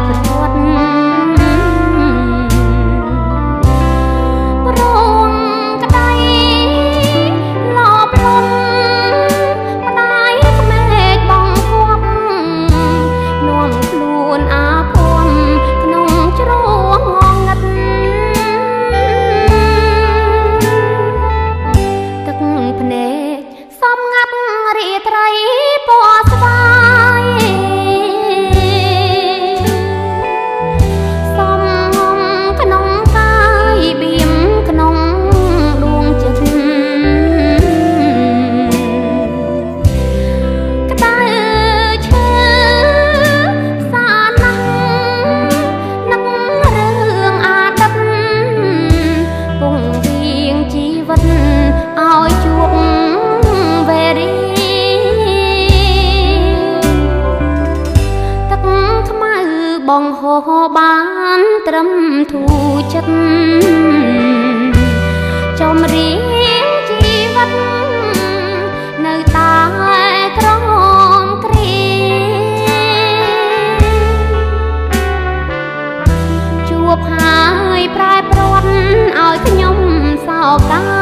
like the វិតឲ្យជួបវេរីទឹកថ្មៅបងហោបានត្រឹមធូរចិត្តចំរៀងជីវិតនៅតែក្រួបហើយប្រែប្រួតឲ្យខ្ញុំសោកកា